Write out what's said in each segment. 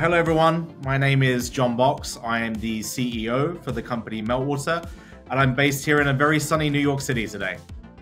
Hello, everyone. My name is John Box. I am the CEO for the company Meltwater, and I'm based here in a very sunny New York City today.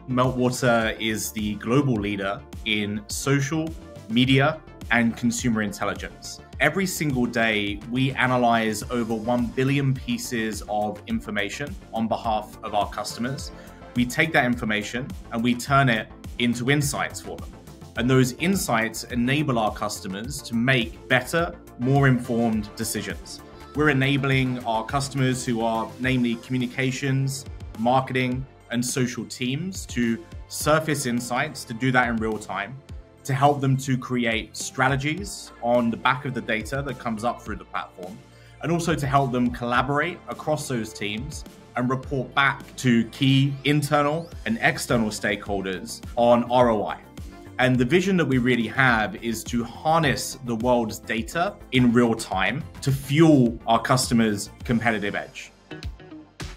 Meltwater is the global leader in social, media, and consumer intelligence. Every single day, we analyze over 1 billion pieces of information on behalf of our customers. We take that information and we turn it into insights for them. And those insights enable our customers to make better, more informed decisions. We're enabling our customers who are namely communications, marketing, and social teams to surface insights to do that in real time, to help them to create strategies on the back of the data that comes up through the platform, and also to help them collaborate across those teams and report back to key internal and external stakeholders on ROI. And the vision that we really have is to harness the world's data in real time to fuel our customers' competitive edge.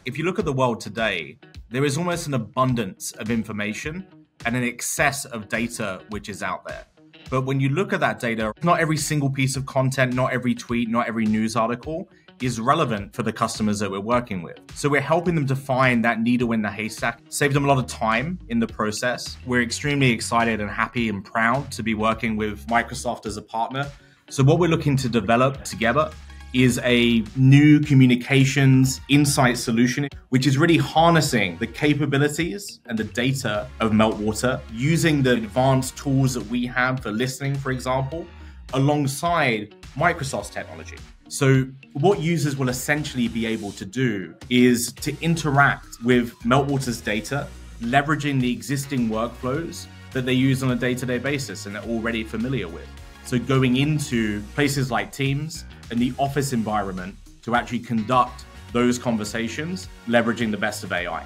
If you look at the world today, there is almost an abundance of information and an excess of data which is out there. But when you look at that data, not every single piece of content, not every tweet, not every news article is relevant for the customers that we're working with. So we're helping them to find that needle in the haystack, save them a lot of time in the process. We're extremely excited and happy and proud to be working with Microsoft as a partner. So what we're looking to develop together is a new communications insight solution, which is really harnessing the capabilities and the data of Meltwater using the advanced tools that we have for listening, for example, alongside Microsoft's technology. So, what users will essentially be able to do is to interact with Meltwater's data, leveraging the existing workflows that they use on a day to day basis and they're already familiar with. So, going into places like Teams and the office environment to actually conduct those conversations, leveraging the best of AI.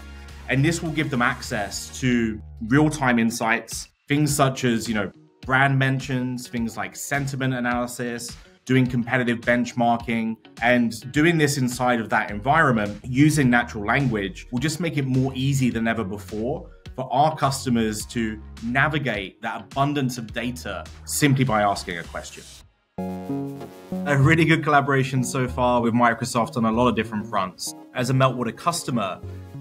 And this will give them access to real time insights, things such as, you know, brand mentions, things like sentiment analysis, doing competitive benchmarking, and doing this inside of that environment using natural language will just make it more easy than ever before for our customers to navigate that abundance of data simply by asking a question. A really good collaboration so far with Microsoft on a lot of different fronts. As a Meltwater customer,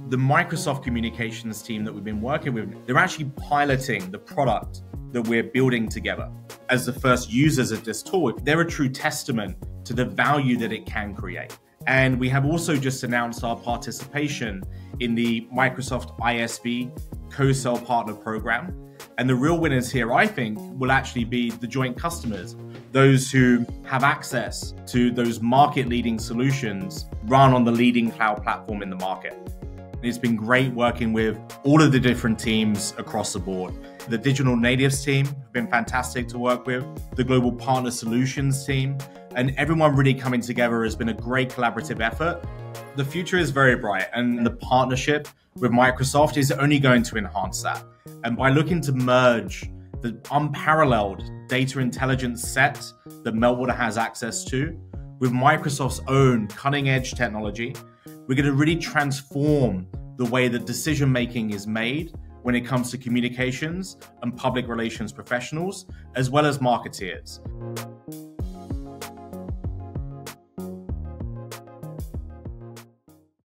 the Microsoft communications team that we've been working with, they're actually piloting the product that we're building together. As the first users of this tool, they're a true testament to the value that it can create. And we have also just announced our participation in the Microsoft ISV co sell partner program. And the real winners here, I think, will actually be the joint customers, those who have access to those market leading solutions run on the leading cloud platform in the market. It's been great working with all of the different teams across the board. The digital natives team have been fantastic to work with, the global partner solutions team, and everyone really coming together has been a great collaborative effort. The future is very bright, and the partnership with Microsoft is only going to enhance that. And by looking to merge the unparalleled data intelligence set that Meltwater has access to with Microsoft's own cutting edge technology, we're going to really transform the way that decision making is made when it comes to communications and public relations professionals, as well as marketeers.